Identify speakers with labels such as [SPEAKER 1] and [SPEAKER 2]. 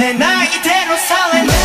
[SPEAKER 1] 내 나이대로 살래